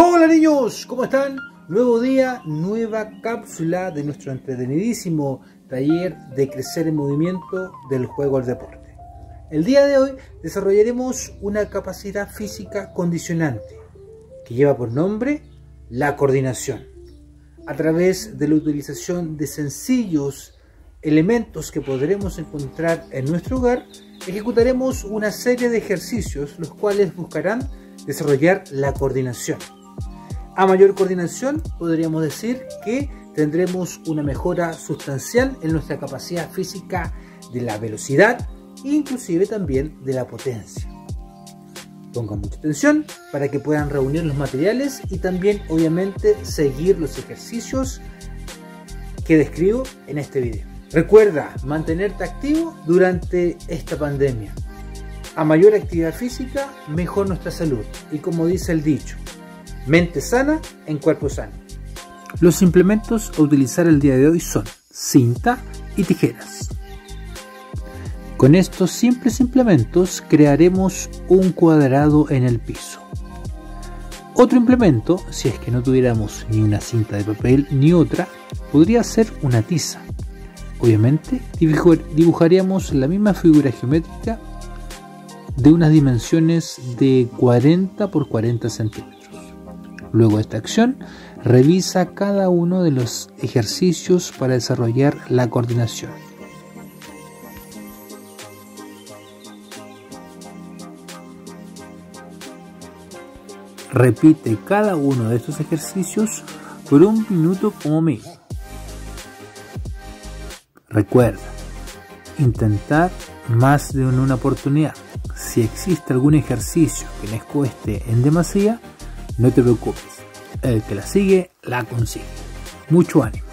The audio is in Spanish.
Hola niños, ¿cómo están? Nuevo día, nueva cápsula de nuestro entretenidísimo taller de crecer en movimiento del juego al deporte. El día de hoy desarrollaremos una capacidad física condicionante que lleva por nombre la coordinación. A través de la utilización de sencillos elementos que podremos encontrar en nuestro hogar, ejecutaremos una serie de ejercicios los cuales buscarán desarrollar la coordinación a mayor coordinación, podríamos decir que tendremos una mejora sustancial en nuestra capacidad física de la velocidad e inclusive también de la potencia. Pongan mucha atención para que puedan reunir los materiales y también obviamente seguir los ejercicios que describo en este video. Recuerda mantenerte activo durante esta pandemia. A mayor actividad física, mejor nuestra salud. Y como dice el dicho, Mente sana en cuerpo sano. Los implementos a utilizar el día de hoy son cinta y tijeras. Con estos simples implementos crearemos un cuadrado en el piso. Otro implemento, si es que no tuviéramos ni una cinta de papel ni otra, podría ser una tiza. Obviamente dibujaríamos la misma figura geométrica de unas dimensiones de 40 por 40 centímetros. Luego de esta acción, revisa cada uno de los ejercicios para desarrollar la coordinación. Repite cada uno de estos ejercicios por un minuto como mínimo. Recuerda, intentar más de una oportunidad. Si existe algún ejercicio que les cueste en demasía, no te preocupes, el que la sigue, la consigue. Mucho ánimo.